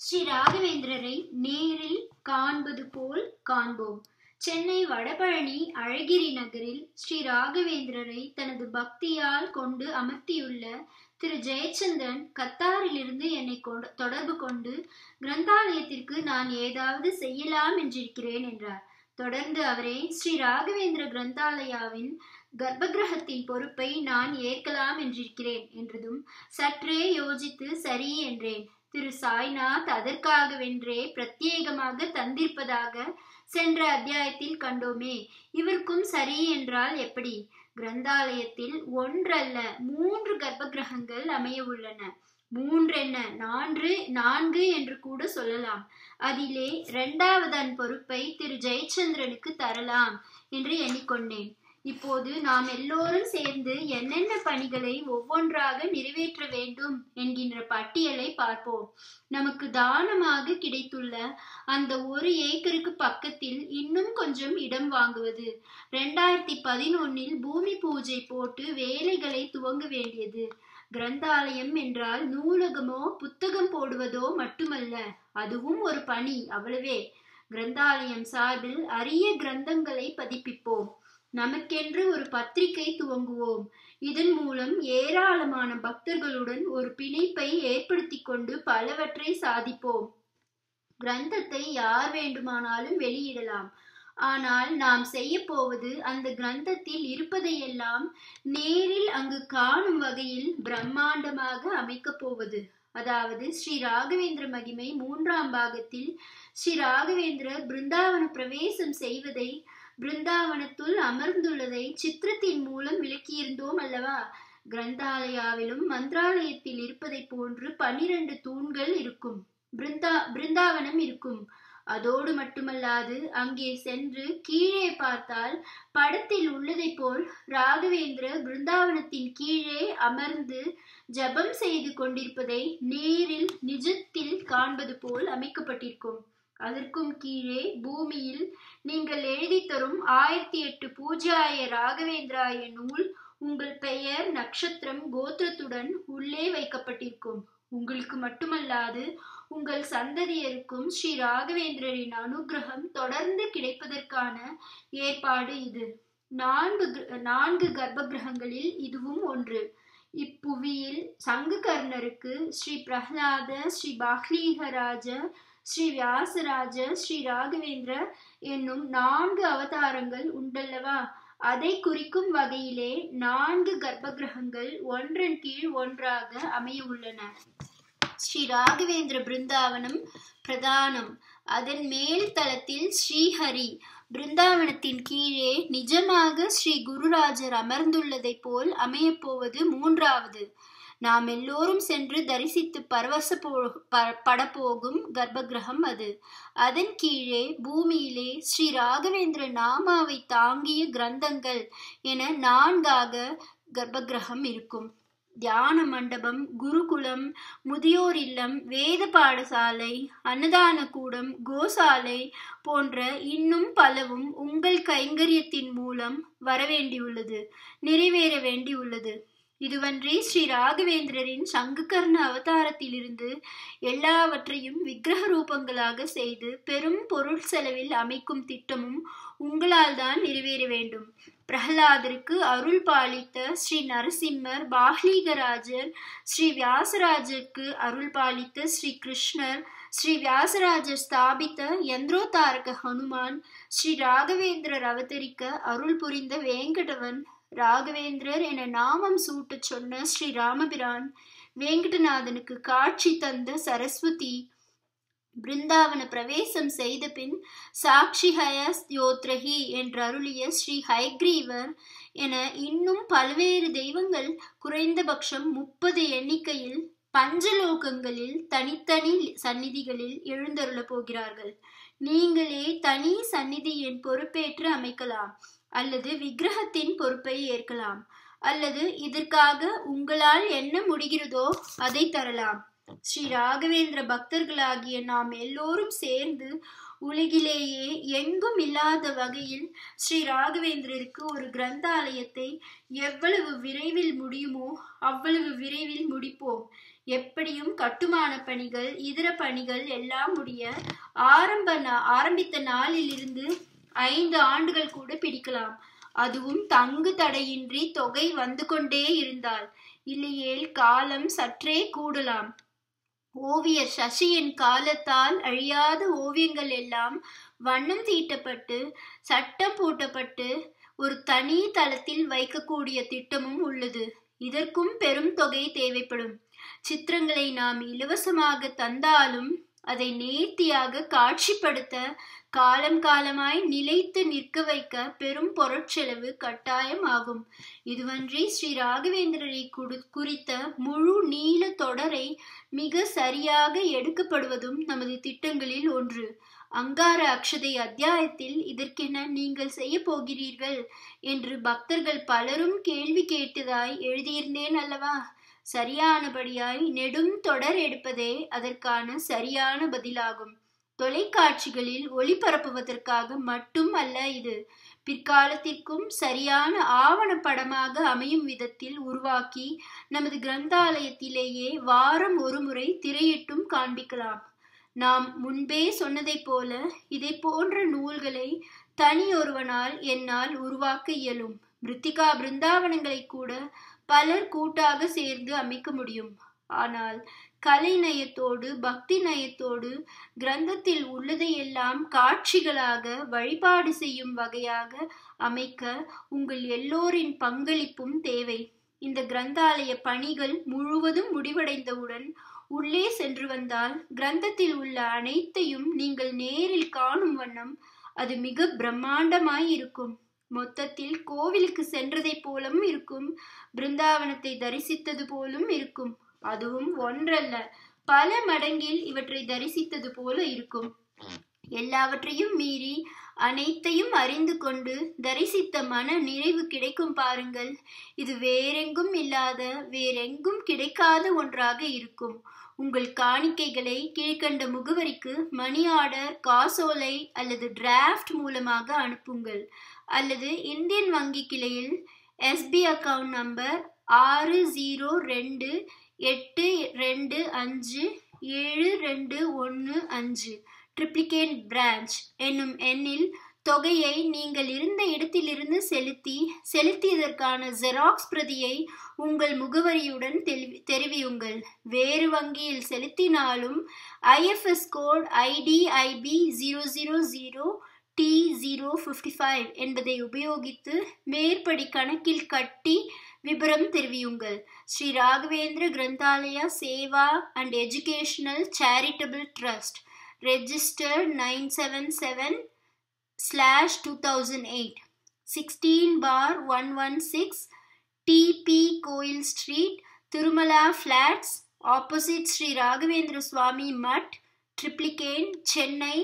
ஸ்ரீ ராகவேந்திரரை நேரில் காண்பது போல் காண்போம். சென்னை வடபழனி அழகிரி நகரில் ஸ்ரீ ராகவேந்திரரை தனது பக்தியால் கொண்டு அமர்த்தியுள்ள திரு ஜெயச்சந்திரன் கத்தாரிலிருந்து என்னை கொண்டு- தொடர்பு கொண்டு கிரந்தாலயத்திற்கு நான் ஏதாவது செய்யலாம் என்றிருக்கிறேன் என்றார். தொடர்ந்து அவரே ஸ்ரீ ராகவேந்திர கிரந்தாலயாவின் கர்ப்பகிரகத்தின் பொறுப்பை நான் ஏற்கலாம் என்றிருக்கிறேன் என்றதும் சற்றே யோசித்து சரி என்றேன். திரு சாய்நாத் அதற்காகவென்றே பிரத்யேகமாக தந்திருப்பதாக சென்ற அத்தியாயத்தில் கண்டோமே. இவருக்கும் சரி என்றால் எப்படி? கிரந்தாலயத்தில் ஒன்றல்ல மூன்று கர்ப்பகிரகங்கள் அமைய உள்ளன மூன்றென்ன? நான்கு நான்கு என்று கூட சொல்லலாம். அதிலே இரண்டாவதன் பொறுப்பை திரு ஜெயச்சந்திரனுக்கு தரலாம் என்று எண்ணிக்கொண்டேன். இப்போது நாம் எல்லோரும் சேர்ந்து என்னென்ன பணிகளை ஒவ்வொன்றாக நிறைவேற்ற வேண்டும் என்கின்ற பட்டியலை பார்ப்போம். நமக்கு தானமாக கிடைத்துள்ள அந்த ஒரு ஏக்கருக்கு பக்கத்தில் இன்னும் கொஞ்சம் இடம் வாங்குவது. ரெண்டாயிரத்தி பதினொன்னில் பூமி பூஜை போட்டு வேலைகளை துவங்க வேண்டியது. கிரந்தாலயம் என்றால் நூலகமோ புத்தகம் போடுவதோ மட்டுமல்ல அதுவும் ஒரு பணி அவ்வளவே. கிரந்தாலயம் சார்பில் அரிய கிரந்தங்களை பதிப்பிப்போம். நமக்கென்று ஒரு பத்திரிகை துவங்குவோம். இதன் மூலம் ஏராளமான பக்தர்களுடன் ஒரு பிணைப்பை ஏற்படுத்தி கொண்டு பலவற்றை சாதிப்போம். கிரந்தத்தை யார் வேண்டுமானாலும் வெளியிடலாம். ஆனால் நாம் செய்ய போவது அந்த கிரந்தத்தில் இருப்பதையெல்லாம் நேரில் அங்கு காணும் வகையில் பிரம்மாண்டமாக அமைக்கப் போவது. அதாவது ஸ்ரீ ராகவேந்திர மகிமை மூன்றாம் பாகத்தில் ஸ்ரீ ராகவேந்திரர் பிருந்தாவன பிரவேசம் செய்வதை பிருந்தாவனத்துள் அமர்ந்துள்ளதை சித்திரத்தின் மூலம் விளக்கியிருந்தோம் அல்லவா? கிரந்தாலயாவிலும் மந்திராலயத்தில் இருப்பதை போன்று பனிரெண்டு தூண்கள் இருக்கும். பிருந்தா பிருந்தாவனம் இருக்கும். அதோடு மட்டுமல்லாது அங்கே சென்று கீழே பார்த்தால் படத்தில் உள்ளதைப் போல் ராகவேந்திர பிருந்தாவனத்தின் கீழே அமர்ந்து ஜபம் செய்து கொண்டிருப்பதை நேரில் நிஜத்தில் காண்பது போல் அமைக்கப்பட்டிருக்கும். அதற்கும் கீழே பூமியில் நீங்கள் எழுதி தரும் ஆயிரத்தி எட்டு பூஜாய ராகவேந்திராய நூல் உங்கள் பெயர் நட்சத்திரம் கோத்திரத்துடன் உள்ளே வைக்கப்பட்டிருக்கும். உங்களுக்கு மட்டுமல்லாது உங்கள் சந்ததியருக்கும் ஸ்ரீ ராகவேந்திரரின் அனுகிரகம் தொடர்ந்து கிடைப்பதற்கான ஏற்பாடு இது. நான்கு நான்கு கர்ப்ப கிரகங்களில் இதுவும் ஒன்று. இப்புவியில் சங்குகர்ணருக்கு ஸ்ரீ பிரஹ்லாத ஸ்ரீ பாக்லீகராஜ ஸ்ரீ வியாசராஜ ஸ்ரீ ராகவேந்திர என்னும் நான்கு அவதாரங்கள் உண்டல்லவா? அதை குறிக்கும் வகையிலே நான்கு கர்ப்பகிரகங்கள் ஒன்றன் கீழ் ஒன்றாக அமைய உள்ளன ஸ்ரீ ராகவேந்திர பிருந்தாவனம் பிரதானம். அதன் மேல் தளத்தில் ஸ்ரீஹரி. பிருந்தாவனத்தின் கீழே நிஜமாக ஸ்ரீ குருராஜர் அமர்ந்துள்ளதைப் போல் அமையப்போவது மூன்றாவது. நாம் எல்லோரும் சென்று தரிசித்து பரவச போ ப- படப்போகும் கர்ப்பகிரகம் அது. அதன் கீழே பூமியிலே ஸ்ரீ ராகவேந்திர நாமாவை தாங்கிய கிரந்தங்கள் என நான்காக கர்ப்பகிரகம் இருக்கும். தியான மண்டபம் குருகுலம் முதியோர் இல்லம் வேத பாடசாலை அன்னதான கூடம் கோசாலை போன்ற இன்னும் பலவும் உங்கள் கைங்கரியத்தின் மூலம் வரவேண்டியுள்ளது நிறைவேற வேண்டியுள்ளது. இதுவன்றி ஸ்ரீ ராகவேந்திரரின் சங்குகர்ண அவதாரத்திலிருந்து எல்லாவற்றையும் விக்கிரக ரூபங்களாக செய்து பெரும் பொருள் செலவில் அமைக்கும் திட்டமும் உங்களால் தான் நிறைவேற வேண்டும். பிரகலாதருக்கு அருள் பாலித்த ஸ்ரீ நரசிம்மர் பாஹ்லீகராஜர் ஸ்ரீ வியாசராஜருக்கு அருள் பாலித்த ஸ்ரீ கிருஷ்ணர் ஸ்ரீ வியாசராஜர் ஸ்தாபித்த யந்திரோத்தாரக ஹனுமான் ஸ்ரீ ராகவேந்திரர் அவதரிக்க அருள் புரிந்த வேங்கடவன் ராகவேந்திரர் என நாமம் சூட்டச் சொன்ன ஸ்ரீ ராமபிரான் வேங்கடநாதனுக்கு காட்சி தந்த சரஸ்வதி பிருந்தாவன பிரவேசம் செய்த பின் சாட்சி யோத்ரஹி என்று அருளிய ஸ்ரீ ஹைக்ரீவர் என இன்னும் பல்வேறு தெய்வங்கள் குறைந்தபட்சம் முப்பது எண்ணிக்கையில் பஞ்சலோகங்களில் தனித்தனி சந்நிதிகளில் எழுந்தருளப் போகிறார்கள். நீங்களே தனி சந்நிதியின் பொறுப்பேற்று அமைக்கலாம். அல்லது விக்கிரகத்தின் பொறுப்பை ஏற்கலாம் அல்லது இதற்காக உங்களால் என்ன முடிகிறதோ அதை தரலாம். ஸ்ரீ ராகவேந்திர பக்தர்களாகிய நாம் எல்லோரும் சேர்ந்து உலகிலேயே எங்கும் இல்லாத வகையில் ஸ்ரீ ராகவேந்திரருக்கு ஒரு கிரந்தாலயத்தை எவ்வளவு விரைவில் முடியுமோ அவ்வளவு விரைவில் முடிப்போம். எப்படியும் கட்டுமான பணிகள் இதர பணிகள் எல்லாம் முடிய ஆரம்ப ஆரம்பித்த நாளிலிருந்து ஐந்து ஆண்டுகள் கூட பிடிக்கலாம். அதுவும் தங்கு தடையின்றி தொகை வந்து கொண்டே இருந்தால். இல்லையேல் காலம் சற்றே கூடலாம். ஓவியர் சசியின் காலத்தால் அழியாத ஓவியங்கள் எல்லாம் வண்ணம் தீட்டப்பட்டு சட்டம் பூட்டப்பட்டு ஒரு தனி தளத்தில் வைக்கக்கூடிய திட்டமும் உள்ளது. இதற்கும் பெரும் தொகை தேவைப்படும். சித்திரங்களை நாம் இலவசமாக தந்தாலும் அதை நேர்த்தியாக காட்சிப்படுத்த காலம் காலமாய் நிலைத்து நிற்க வைக்க பெரும் பொருட்செலவு கட்டாயம் ஆகும். இதுவன்றி ஸ்ரீ ராகவேந்திரரை குறித்த முழு நீள தொடரை மிக சரியாக எடுக்கப்படுவதும் நமது திட்டங்களில் ஒன்று. அங்கார அக்ஷதை அத்தியாயத்தில் இதற்கென நீங்கள் செய்ய போகிறீர்கள் என்று பக்தர்கள் பலரும் கேள்வி கேட்டதாய் எழுதியிருந்தேன் அல்லவா? சரியானபடியாய் நெடும் தொடர் எடுப்பதே அதற்கான சரியான பதிலாகும். தொலைக்காட்சிகளில் ஒளிபரப்புவதற்காக மட்டும் அல்ல இது. பிற்காலத்திற்கும் சரியான ஆவணப்படமாக அமையும் விதத்தில் உருவாக்கி நமது கிரந்தாலயத்திலேயே வாரம் ஒரு முறை திரையிட்டும் காண்பிக்கலாம். நாம் முன்பே சொன்னதைப் போல இதை போன்ற நூல்களை தனியொருவனால் என்னால் உருவாக்க இயலும். மிருத்திகா பிருந்தாவனங்களை கூட பலர் கூட்டாக சேர்ந்து அமைக்க முடியும். ஆனால் கலை நயத்தோடு பக்தி நயத்தோடு கிரந்தத்தில் உள்ளதையெல்லாம் காட்சிகளாக வழிபாடு செய்யும் வகையாக அமைக்க உங்கள் எல்லோரின் பங்களிப்பும் தேவை. இந்த கிரந்தாலய பணிகள் முழுவதும் முடிவடைந்தவுடன் உள்ளே சென்று வந்தால் கிரந்தத்தில் உள்ள அனைத்தையும் நீங்கள் நேரில் காணும் வண்ணம் அது மிக பிரம்மாண்டமாய் இருக்கும். மொத்தத்தில் கோவிலுக்கு சென்றதை போலவும் இருக்கும். பிருந்தாவனத்தை தரிசித்தது போலும் இருக்கும். அதுவும் ஒன்றல்ல. பல மடங்கில் இவற்றை தரிசித்தது போல இருக்கும். எல்லாவற்றையும் மீறி அனைத்தையும் அறிந்து கொண்டு தரிசித்த மன நிறைவு கிடைக்கும் பாருங்கள். இது வேறெங்கும் இல்லாத வேறெங்கும் கிடைக்காத ஒன்றாக இருக்கும். உங்கள் காணிக்கைகளை கீழ்கண்ட முகவரிக்கு மணி ஆர்டர் காசோலை அல்லது டிராஃப்ட் மூலமாக அனுப்புங்கள். அல்லது இந்தியன் வங்கி கிளையில் எஸ்பி அக்கவுண்ட் நம்பர் ஆறு ஜீரோ ரெண்டு எட்டு ரெண்டு அஞ்சு ஏழு ரெண்டு ஒன்று அஞ்சு. ட்ரிப்ளிகேட் பிரான்ச் என்னும் எண்ணில் தொகையை நீங்கள் இருந்த இடத்திலிருந்து செலுத்தி செலுத்தியதற்கான ஜெராக்ஸ் பிரதியை உங்கள் முகவரியுடன் தெரிவியுங்கள். வேறு வங்கியில் செலுத்தினாலும் IFS code IDIB zero zero zero T zero fifty five என்பதை உபயோகித்து மேற்படி கணக்கில் கட்டி விபரம் தெரிவியுங்கள் Shri Raghavendra Granthalaya Seva and educational charitable trust register nine seven seven slash two thousand eight sixteen bar one one six TP Koil street Tirumala flats opposite Shri Raghavendra Swami Mutt Triplicane Chennai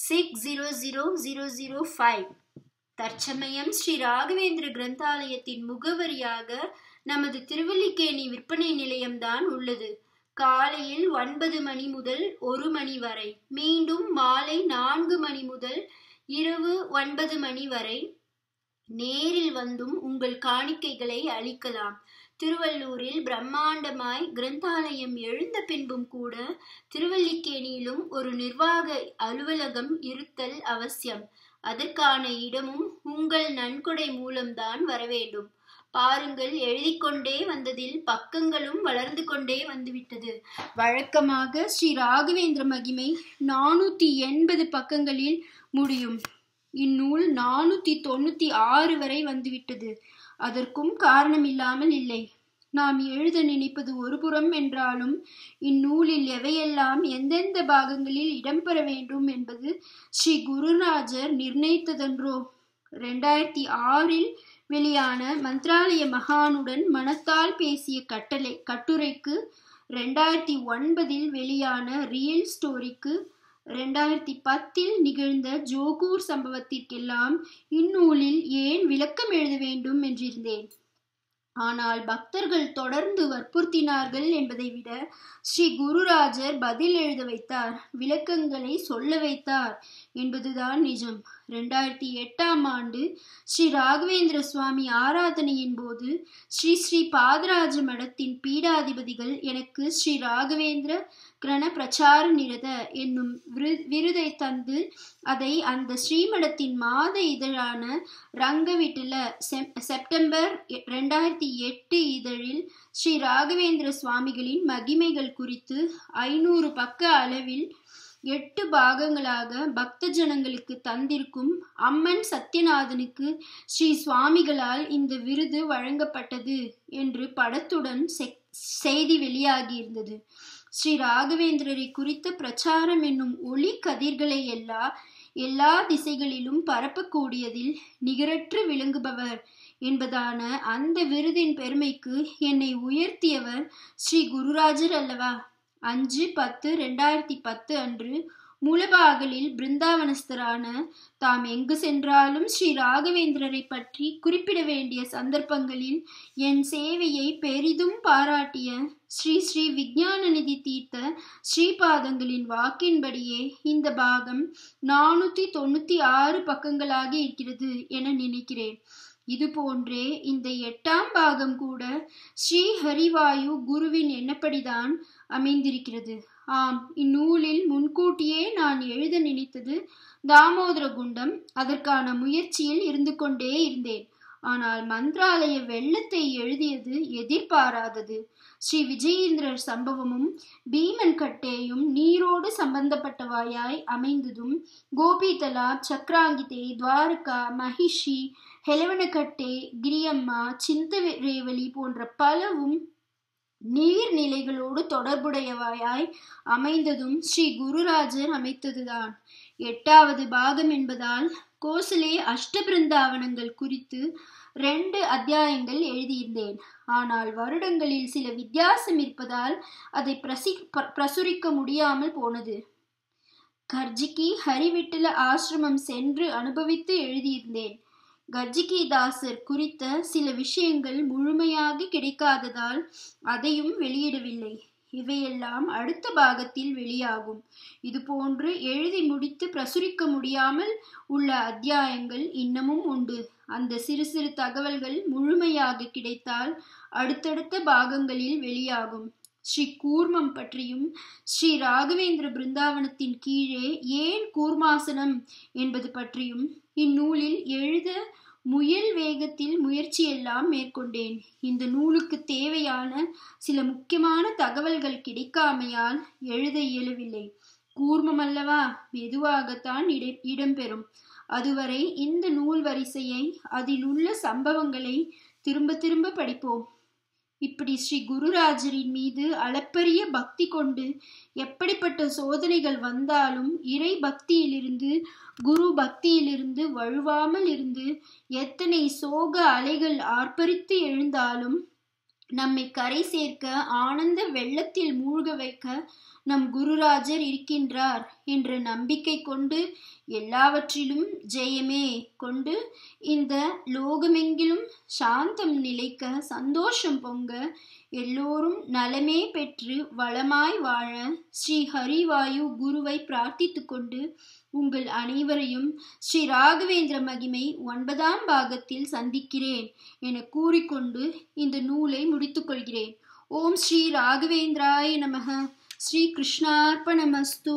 six zero zero zero zero five தற்சமயம் ஸ்ரீ ராகவேந்திர கிரந்தாலயத்தின் முகவரியாக நமது திருவல்லிக்கேணி விற்பனை நிலையம்தான் உள்ளது. காலையில் ஒன்பது மணி முதல் ஒரு மணி வரை மீண்டும் மாலை நான்கு மணி முதல் இரவு ஒன்பது மணி வரை நேரில் வந்தும் உங்கள் காணிக்கைகளை அளிக்கலாம். திருவள்ளூரில் பிரம்மாண்டமாய் கிரந்தாலயம் எழுந்த பின்பும் கூட திருவல்லிக்கேணியிலும் ஒரு நிர்வாக அலுவலகம் இருத்தல் அவசியம். அதற்கான இடமும் உங்கள் நன்கொடை மூலம்தான் வர வேண்டும் பாருங்கள் எழுதிக்கொண்டே வந்ததில் பக்கங்களும் வளர்ந்து கொண்டே வந்துவிட்டது. வழக்கமாக ஸ்ரீ ராகவேந்திர மகிமை நானூத்தி எண்பது பக்கங்களில் முடியும். இந்நூல் நானூத்தி தொண்ணூத்தி ஆறு வரை வந்துவிட்டது. அதற்கும் காரணமில்லாமல் இல்லை. நாம் எழுத நினைப்பது ஒரு புறம் என்றாலும் இந்நூலில் எவையெல்லாம் எந்தெந்த பாகங்களில் இடம்பெற வேண்டும் என்பது ஸ்ரீ குருராஜர் நிர்ணயித்ததென்றோ? ரெண்டாயிரத்தி ஆறில் வெளியான மந்த்ராலய மகானுடன் மனத்தால் பேசிய கட்டளை கட்டுரைக்கு ரெண்டாயிரத்தி ஒன்பதில் வெளியான ரியல் ஸ்டோரிக்கு ரெண்டாயிரத்தி பத்தில் நிகழ்ந்த ஜோகூர் சம்பவத்திற்கெல்லாம் இந்நூலில் ஏன் விளக்கம் எழுத வேண்டும் என்றிருந்தேன். ஆனால் பக்தர்கள் தொடர்ந்து வற்புறுத்தினார்கள் என்பதை விட ஸ்ரீ குருராஜர் பதில் எழுத வைத்தார் விளக்கங்களை சொல்ல வைத்தார். என்பதுதான் நிஜம். ரெண்டாயிரத்தி எட்டாம் ஆண்டு ஸ்ரீ ராகவேந்திர சுவாமி ஆராதனையின் போது ஸ்ரீ ஸ்ரீ பாதராஜ மடத்தின் பீடாதிபதிகள் எனக்கு ஸ்ரீ ராகவேந்திர கிரண பிரச்சார நிரத என்னும் விருதை தந்து அதை அந்த ஸ்ரீமடத்தின் மாத இதழான ரங்கவிட்டுல செப்டம்பர் ரெண்டாயிரத்தி எட்டு இதழில் ஸ்ரீ ராகவேந்திர சுவாமிகளின் மகிமைகள் குறித்து ஐநூறு பக்க அளவில் எட்டு பாகங்களாக பக்த ஜனங்களுக்கு தந்திருக்கும் அம்மன் சத்யநாதனுக்கு ஸ்ரீ சுவாமிகளால் இந்த விருது வழங்கப்பட்டது என்று படத்துடன் செய்தி வெளியாகியிருந்தது. ஸ்ரீ ராகவேந்திரரை குறித்த பிரச்சாரம் என்னும் ஒளி கதிர்களை எல்லா எல்லா திசைகளிலும் பரப்பக்கூடியதில் நிகரற்று விளங்குபவர் என்பதான அந்த விருதின் பெருமைக்கு என்னை உயர்த்தியவர் ஸ்ரீ குருராஜர் அல்லவா? அஞ்சு பத்து ரெண்டாயிரத்தி பத்து அன்று மூலபாகலில் பிருந்தாவனஸ்தரான தாம் எங்கு சென்றாலும் ஸ்ரீ ராகவேந்திரரை பற்றி குறிப்பிட வேண்டிய சந்தர்ப்பங்களில் என் சேவையை பெரிதும் பாராட்டிய ஸ்ரீ ஸ்ரீ விஜயானநிதி தீர்த்த ஸ்ரீபாதங்களின் வாக்கின்படியே இந்த பாகம் நானூத்தி தொண்ணூத்தி ஆறு பக்கங்களாக இருக்கிறது என நினைக்கிறேன். இது போன்றே இந்த எட்டாம் பாகம் கூட ஸ்ரீ ஹரிவாயு குருவின் என்னப்படிதான் அமைந்திருக்கிறது. ஆம் இந்நூலில் முன்கூட்டியே நான் எழுத நினைத்தது தாமோதர குண்டம் அதற்கான முயற்சியில் இருந்து கொண்டே இருந்தேன். ஆனால் மந்திராலய வெள்ளத்தை எழுதியது எதிர்பாராதது. ஸ்ரீ விஜயேந்திரர் சம்பவமும் பீமன் கட்டேயும் நீரோடு சம்பந்தப்பட்டவாயாய் அமைந்ததும் கோபிதலா சக்ராங்கிதே துவாரகா மகிஷி ஹெலவனக்கட்டே கிரியம்மா சிந்தரேவலி போன்ற பலவும் நீர்நிலைகளோடு தொடர்புடையவாயாய் அமைந்ததும் ஸ்ரீ குருராஜர் அமைத்ததுதான். எட்டாவது பாகம் என்பதால் கோசலே அஷ்டபிருந்தாவனங்கள் குறித்து ரெண்டு அத்தியாயங்கள் எழுதியிருந்தேன். ஆனால் வருடங்களில் சில வித்தியாசம் இருப்பதால் அதை பிரசி பிரசுரிக்க முடியாமல் போனது. கர்ஜிக்கு ஹரிவிட்டல ஆசிரமம் சென்று அனுபவித்து எழுதியிருந்தேன். கர்ஜிகிதாசர் குறித்த சில விஷயங்கள் முழுமையாக கிடைக்காததால் அதையும் வெளியிடவில்லை. இவையெல்லாம் அடுத்த பாகத்தில் வெளியாகும். இதுபோன்று எழுதி முடித்து பிரசுரிக்க முடியாமல் உள்ள அத்தியாயங்கள் இன்னமும் உண்டு. அந்த சிறு சிறு தகவல்கள் முழுமையாக கிடைத்தால் அடுத்தடுத்த பாகங்களில் வெளியாகும். ஸ்ரீ கூர்மம் பற்றியும் ஸ்ரீ ராகவேந்திர பிருந்தாவனத்தின் கீழே ஏன் கூர்மாசனம் என்பது பற்றியும் இந்நூலில் எழுத முயல் வேகத்தில் முயற்சியெல்லாம் மேற்கொண்டேன். இந்த நூலுக்கு தேவையான சில முக்கியமான தகவல்கள் கிடைக்காமையால் எழுத இயலவில்லை. கூர்மம் அல்லவா மெதுவாகத்தான் இடம்பெறும். அதுவரை இந்த நூல் வரிசையை அதில் உள்ள சம்பவங்களை திரும்ப திரும்ப படிப்போம். இப்படி ஸ்ரீ குருராஜரின் மீது அளப்பரிய பக்தி கொண்டு எப்படிப்பட்ட சோதனைகள் வந்தாலும் இறை பக்தியிலிருந்து குரு பக்தியிலிருந்து வழுவாமல் இருந்து எத்தனை சோக அலைகள் ஆர்ப்பரித்து எழுந்தாலும் நம்மை கரை சேர்க்க ஆனந்த வெள்ளத்தில் மூழ்க வைக்க நம் குருராஜர் இருக்கின்றார் என்ற நம்பிக்கை கொண்டு எல்லாவற்றிலும் ஜெயமே கொண்டு இந்த லோகமெங்கிலும் சாந்தம் நிலைக்க சந்தோஷம் பொங்க எல்லோரும் நலமே பெற்று வளமாய் வாழ ஸ்ரீ ஹரிவாயு குருவை பிரார்த்தித்து கொண்டு உங்கள் அனைவரையும் ஸ்ரீ ராகவேந்திர மகிமை ஒன்பதாம் பாகத்தில் சந்திக்கிறேன் என கூறிக்கொண்டு இந்த நூலை முடித்துக்கொள்கிறேன். ஓம் ஸ்ரீ ராகவேந்திராய நமக. ஸ்ரீ கிருஷ்ணார்ப்பணமஸ்து